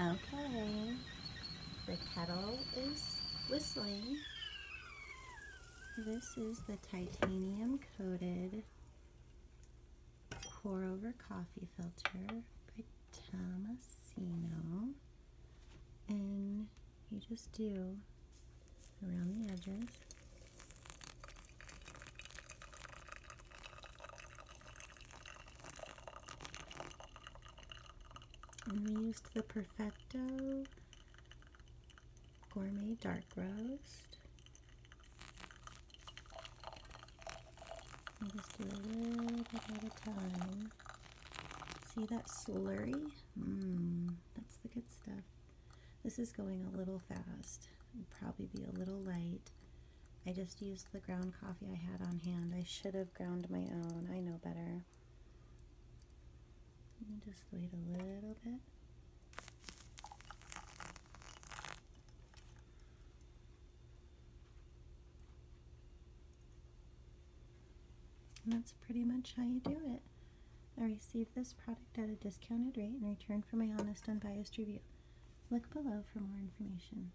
Okay, the kettle is whistling. This is the titanium coated pour over coffee filter by Tomasino. And you just do around the edges. And we used the Perfecto Gourmet Dark Roast. And just do a little bit at a time. See that slurry? Mmm, that's the good stuff. This is going a little fast. It'd probably be a little light. I just used the ground coffee I had on hand. I should have ground my own. I know better. Just wait a little bit. And that's pretty much how you do it. I received this product at a discounted rate and return for my honest unbiased review. Look below for more information.